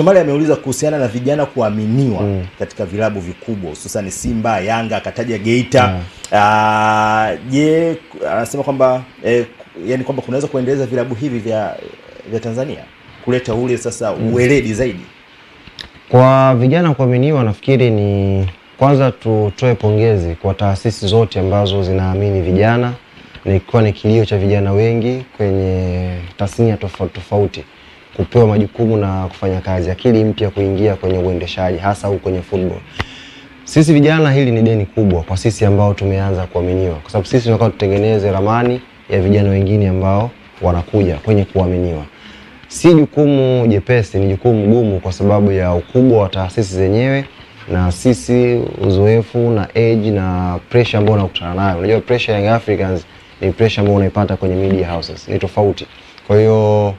Kitomale ameuliza kuhusiana na vijana kuaminiwa mm. katika vilabu vikubwa hususan Simba, Yanga, akataja Geita. Ah, Je, anasema kwamba eh, yani kwamba kunaweza kuendeleza vilabu hivi vya vya Tanzania kuleta ule sasa uweledi zaidi. Kwa vijana kuaminiwa, nafikiri ni kwanza tutoe pongezi kwa taasisi zote ambazo zinaamini vijana, na ikiwa ni kilio cha vijana wengi kwenye tasnia tofauti tofauti kupewa majukumu na kufanya kazi, akili mpya kuingia kwenye uendeshaji, hasa huko kwenye football. Sisi vijana, hili ni deni kubwa kwa sisi ambao tumeanza kuaminiwa, kwa sababu sisi tunataka tutengeneze ramani ya vijana wengine ambao wanakuja kwenye kuaminiwa. Si jukumu jepesi, ni jukumu gumu kwa sababu ya ukubwa wa taasisi zenyewe na sisi uzoefu na age na pressure ambayo unakutana nayo. Unajua pressure ya Africans ni pressure ambayo unaipata kwenye media houses, ni tofauti. Kwa hiyo